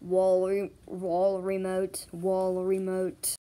wall re wall remote, wall remote.